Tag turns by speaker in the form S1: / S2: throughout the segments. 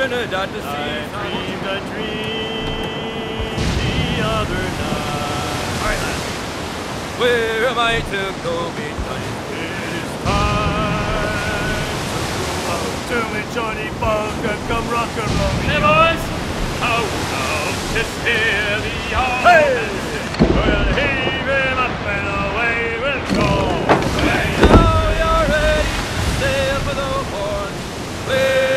S1: Trinidad to see Sally
S2: dreamed a dream the other night.
S1: Where am I to go between?
S2: It is time to go out. Me, Johnny Bunker, come rock and roll. Hey, boys! Out, out, just hear the yard. Hey! We'll heave him up and away we'll go.
S1: Now you're ready to sail for the horn. We're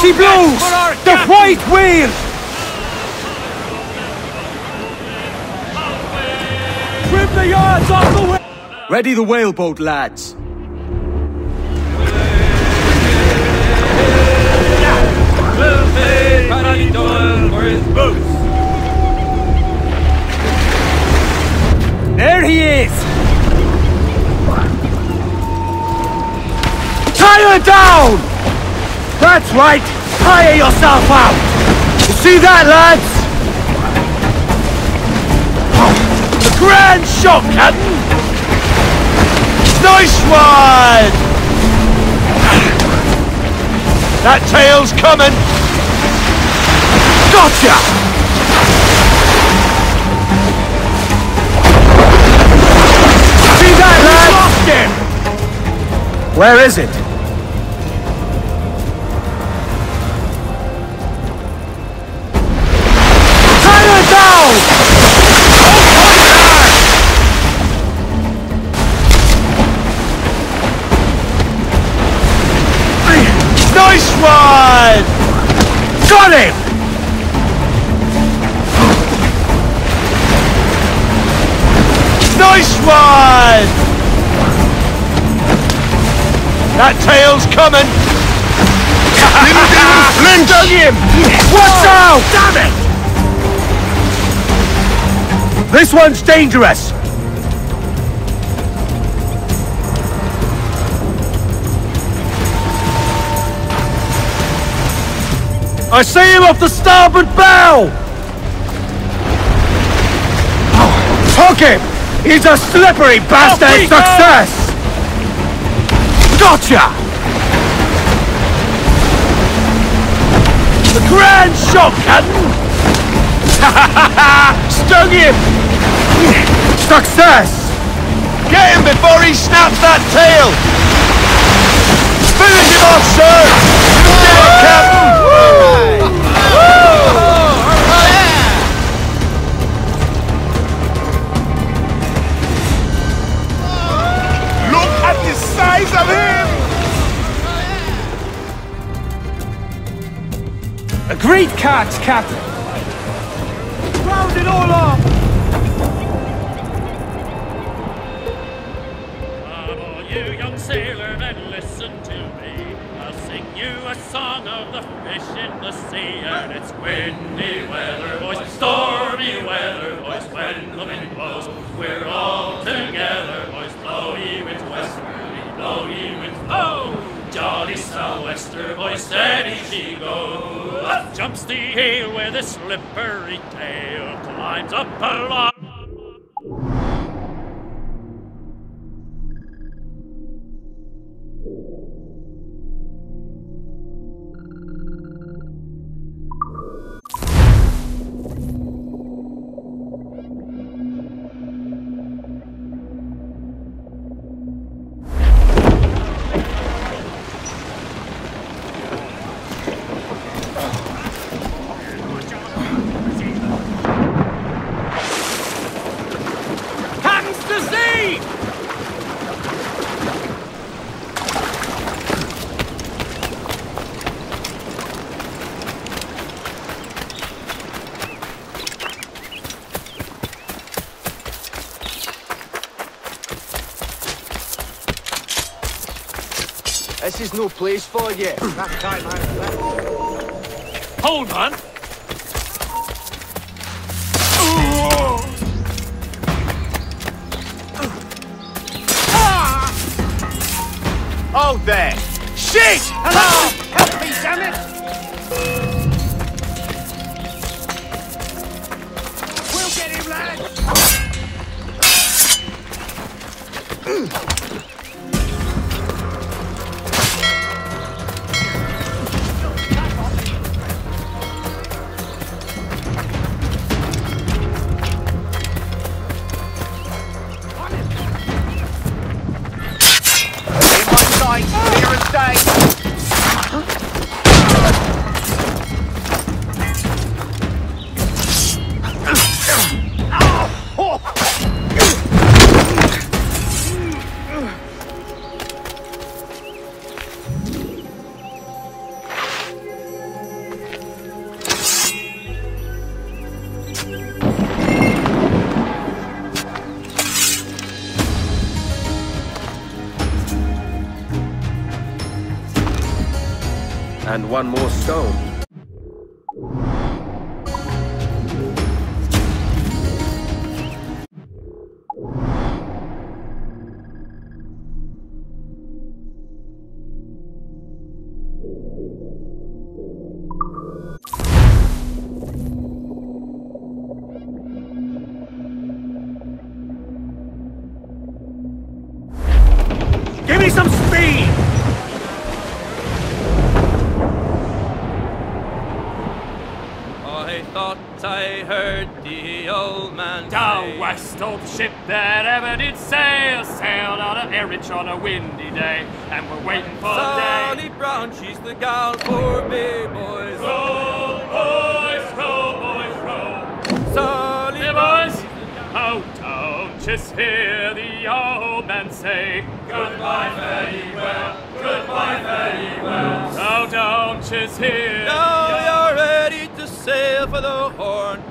S3: she blows! The white whale! Trim the yards off the whale! Ready the whaleboat, lads.
S1: We'll pay Paddy Doyle for his boots.
S3: There he is! Tie her down! That's right! Tire yourself out! You see that, lads? The grand shock, Captain! Nice one! That tail's coming! Gotcha! See that, lad? Lost him! Where is it? One! Got him! Nice one! That tail's coming! On him! Watch out! Damn it! This one's dangerous! I see him off the starboard bow! Hook him! He's a slippery bastard! Success! Gotcha! The grand shot, Captain! Stung him! Success!
S2: Get him before he snaps that tail! Finish him off, sir! Did it, Captain!
S3: Captain!
S4: This is no place for you.
S2: Hold on!
S4: And
S3: one more stone.
S2: Don't just
S1: now you're ready to sail for the Horn.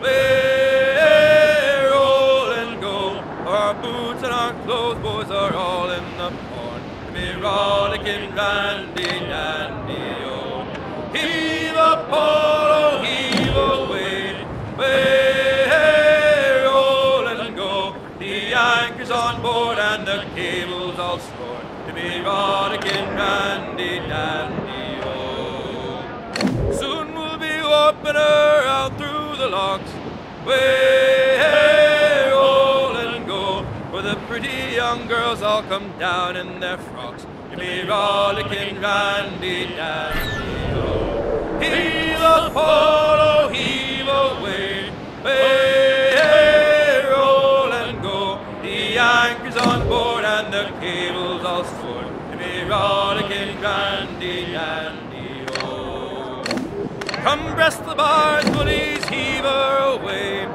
S1: We're roll and go. Our boots and our clothes, boys, are all in the horn. Me rollicking randy dandy, oh. Heave pole, oh, heave away. We're roll and go. The anchor's on board and the cable's all stored. To be rollicking randy her out through the locks. Way roll and go, where the pretty young girls all come down in their frocks. To be rollicking randy dandy, oh. Heave pole, oh, heave away. Way roll and go, the anchor's on board and the cable's all stored. To be rollicking randy dandy. Come breast the bars, bullies, heave her away.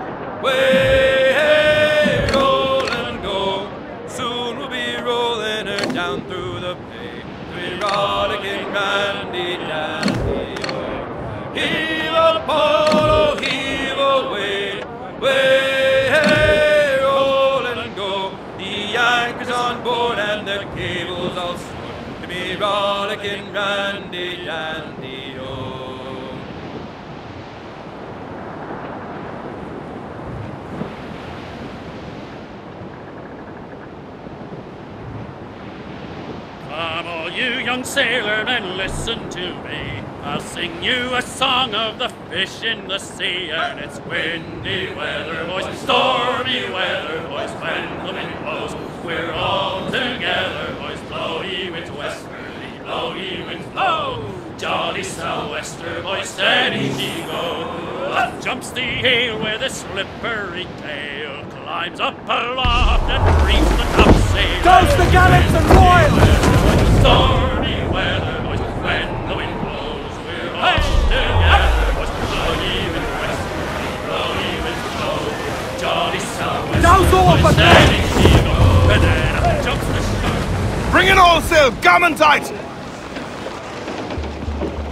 S1: Way, hey, roll and go. Soon we'll be rolling her down through the bay. Be rollicking randy dandy, oh. Heave pole, oh, heave away. Way, hey, roll and go. The anchor's on board and the kin randy dandy oh.
S2: Come, all you young sailormen, listen to me. I'll sing you a song of the fish in the sea, and it's windy weather, boys, stormy weather, boys, when the wind blows. We're all together, boys, blow ye winds westerly, blow ye winds blow. Jolly sou'wester, boys, steady ye go. Up jumps the ale with a slippery tail, climbs up aloft and reefs the topsail.
S3: Goes the gallants and royals!
S5: Bring it all sail, gammon tight!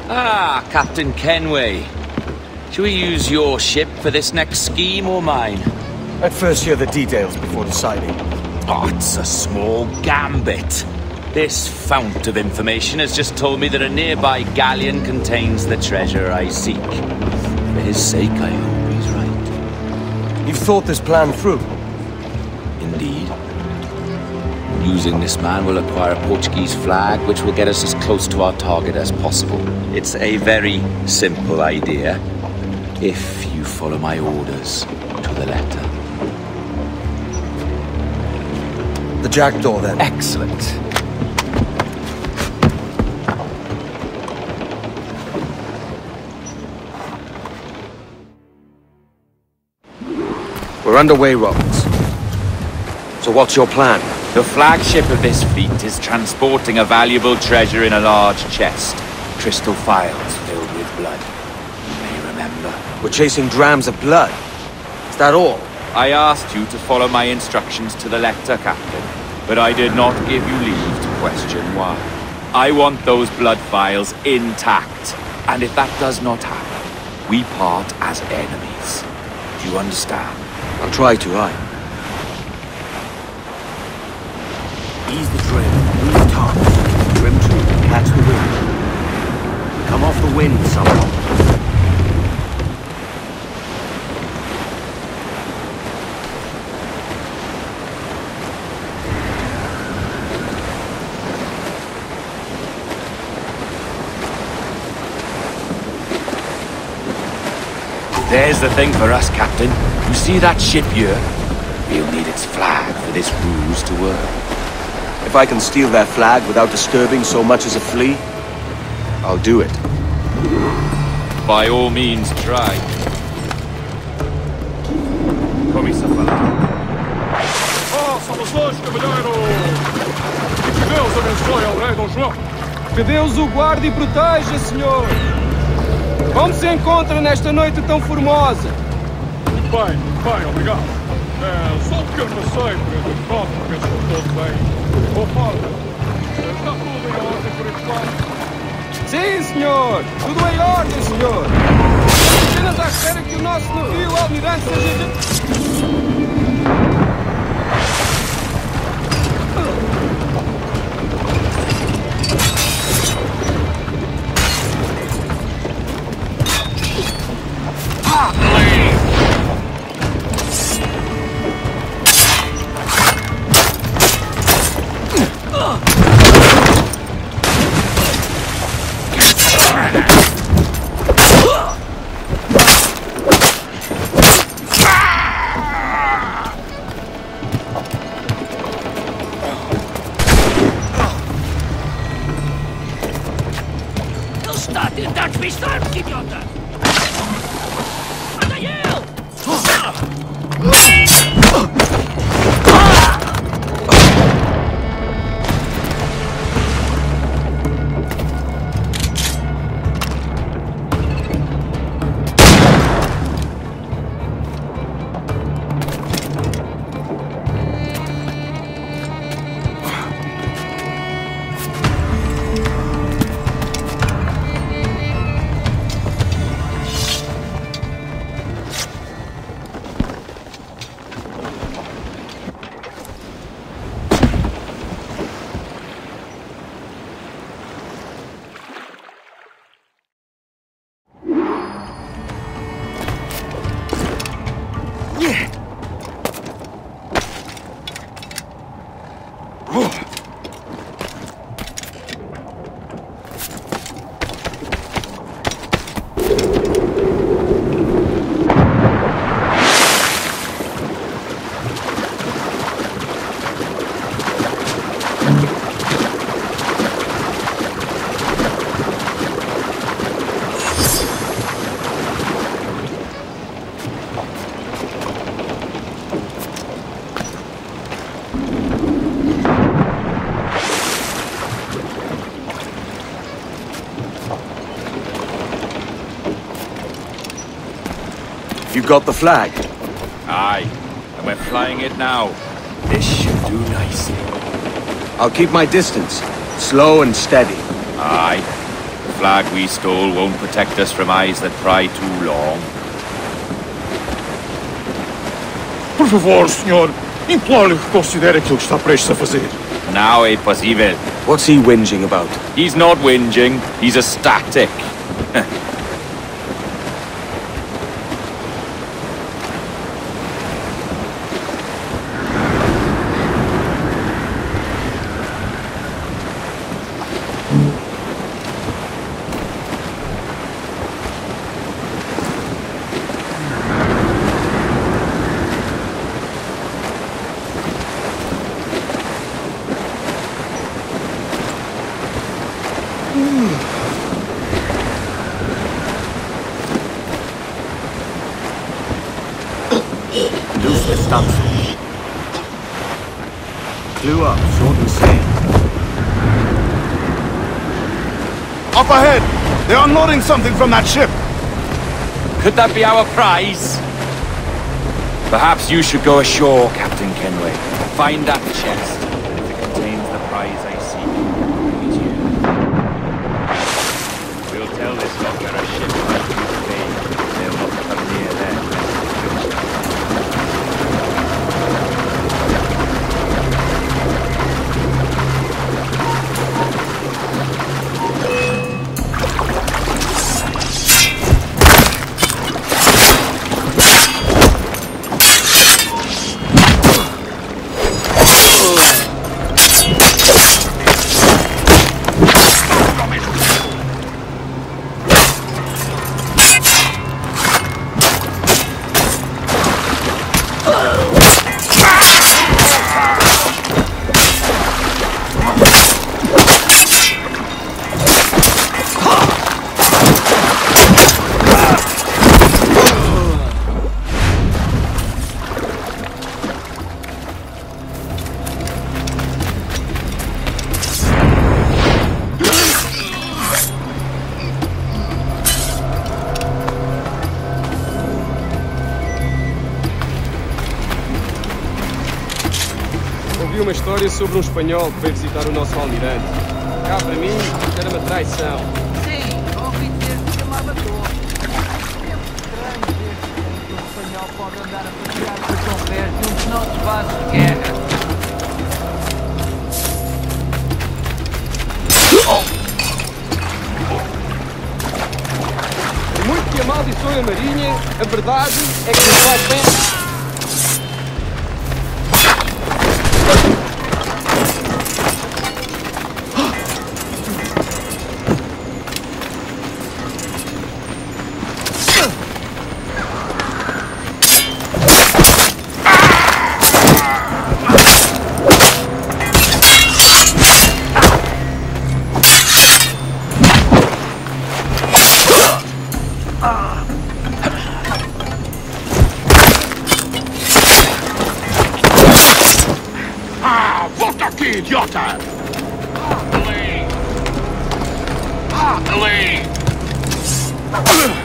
S6: Ah, Captain Kenway. Shall we use your ship for this next scheme or mine?
S4: I'd first hear the details before deciding.
S6: Oh, it's a small gambit. This fount of information has just told me that a nearby galleon contains the treasure I seek. For his sake, I hope he's right.
S4: You've thought this plan through.
S6: Indeed. Using this man will acquire a Portuguese flag, which will get us as close to our target as possible. It's a very simple idea, if you follow my orders to the letter.
S4: The jackdaw, then.
S6: Excellent.
S4: We're underway, Roberts. So what's your plan?
S6: The flagship of this fleet is transporting a valuable treasure in a large chest. Crystal vials filled with blood. You may remember.
S4: We're chasing drams of blood. Is that all?
S6: I asked you to follow my instructions to the letter, Captain, but I did not give you leave to question why. I want those blood vials intact, and if that does not happen, we part as enemies. Do you understand?
S4: I'll try to, aye. Ease the trail, move targets, trim to, catch the wind. Come off the wind somehow.
S6: There's the thing for us, Captain. You see that ship here? We'll need its flag for this ruse to work.
S4: If I can steal their flag without disturbing so much as a flea, I'll do it.
S6: By all means, try.
S2: Somos nós, cavalheiro! E que Deus abençoe ao rei Dom João!
S7: Que Deus o guarde e proteja, senhor! Como se encontra nesta noite tão formosa?
S2: Muito bem, muito bem, obrigado. É, só um pequeno passeio por entre os pronto, se estou todo bem. Boa forma. Está tudo em ordem por enquanto.
S7: Sim, senhor! Tudo em ordem, senhor! Apenas à espera que o nosso navio almirante seja...
S4: got the flag?
S6: Aye, and we're flying it now. This should do nicely.
S4: I'll keep my distance. Slow and steady.
S6: Aye. The flag we stole won't protect us from eyes that pry too long.
S2: Por favor, senhor. Imploro que considere aquilo que está prestes a fazer.
S6: Now é possível.
S4: What's he whinging about?
S6: He's not whinging, he's ecstatic.
S4: Loose the stunsail. Clue up, shorten sail.
S5: Up ahead! Something from that ship!
S6: Could that be our prize? Perhaps you should go ashore, Captain Kenway. Find that chest.
S7: Ouvi uma história sobre um espanhol que veio visitar o nosso almirante. Cá para mim, era uma traição.
S8: Sim, ouvi dizer que chamava. É estranho ver que um espanhol pode andar a passear por São Pés de um dos nossos vasos de guerra.
S7: Por muito que amaldiçoe a marinha, a verdade é que não faz bem.
S2: Idiota! Ali! Ali!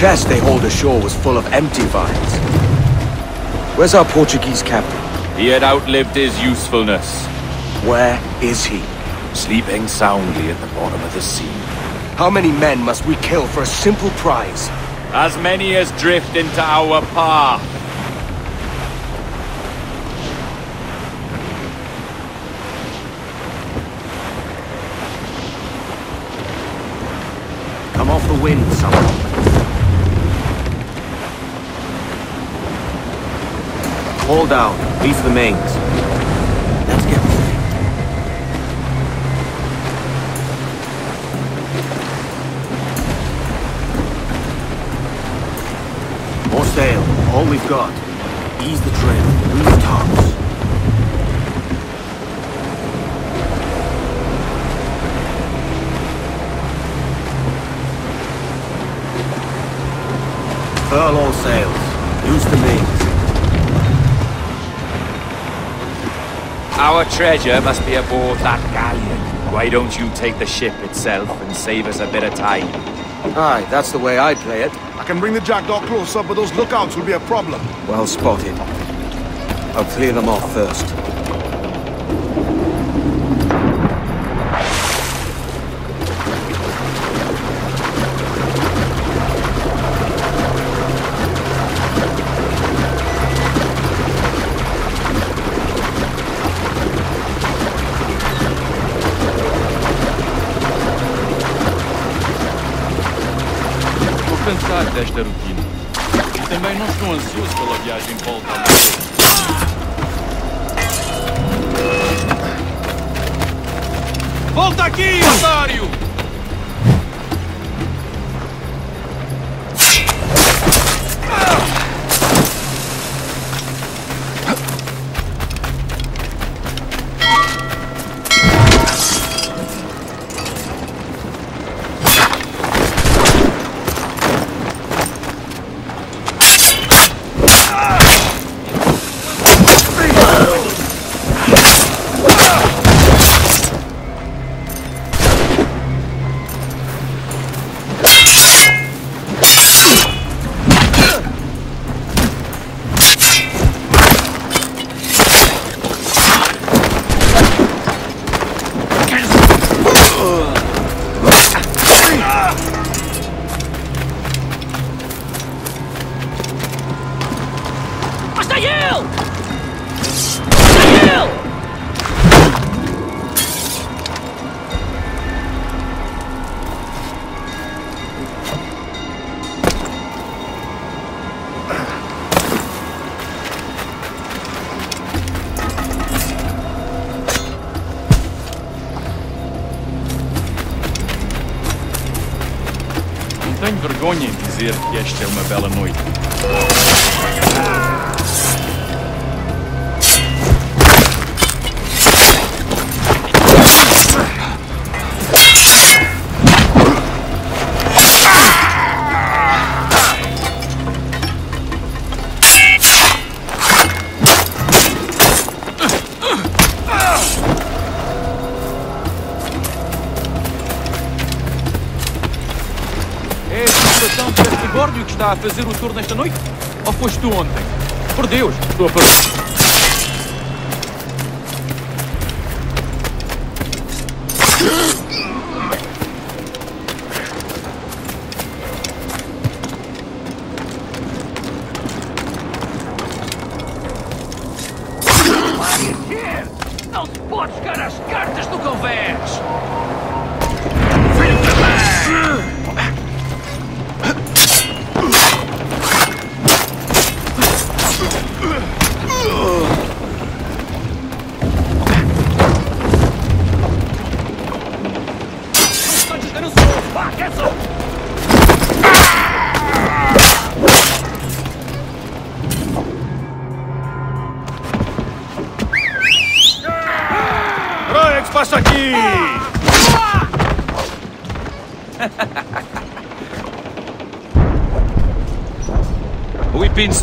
S4: Chest they hauled ashore was full of empty vials. Where's our Portuguese captain?
S6: He had outlived his usefulness,
S4: Where is he?
S6: sleeping soundly at the bottom of the sea.
S4: How many men must we kill for a simple prize?
S6: As many as drift into our path.
S4: Come Come off the wind, someone. Haul down. Reef the mains. Let's get moving. More sail. All we've got. Ease the trim. Move tops. Furl all sails. Use the mains.
S6: Our treasure must be aboard that galleon. Why don't you take the ship itself and save us a bit of time?
S3: Aye, that's the way I'd play it.
S5: I can bring the jackdaw closer, but those lookouts will be a problem.
S3: Well spotted. I'll clear them off first.
S9: Também não estou ansioso pela viagem de volta ao. Volta aqui, otário! Vergonha em dizer que esta é uma bela noite. A fazer o tour nesta noite? Ou foste tu ontem? Por Deus, estou a perguntar.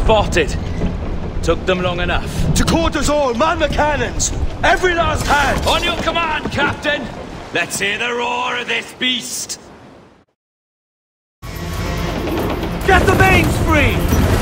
S6: Spotted. Took them long enough.
S3: To quarters all, man the cannons! Every last hand!
S6: On your command, Captain! Let's hear the roar of this beast!
S3: Get the mains free!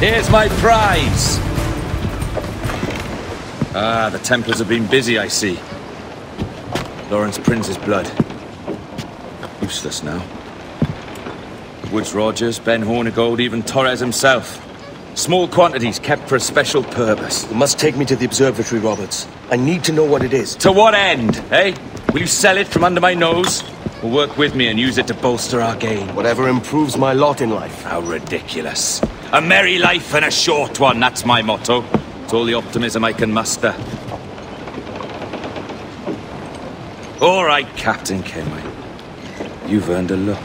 S6: Here's my prize! Ah, the Templars have been busy, I see. Lawrence Prince's blood. Useless now. Woodes Rogers, Ben Hornigold, even Torres himself. Small quantities kept for a special purpose.
S4: You must take me to the observatory, Roberts. I need to know what it is.
S6: To what end, eh? Will you sell it from under my nose? Or work with me and use it to bolster our gain?
S4: Whatever improves my lot in life.
S6: How ridiculous. A merry life and a short one, that's my motto. It's all the optimism I can muster. All right, Captain Kenway. You've earned a look.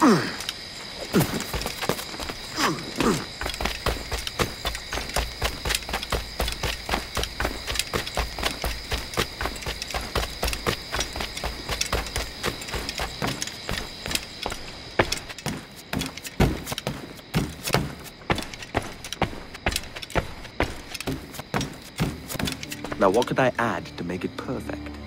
S4: Now, what could I add to make it perfect?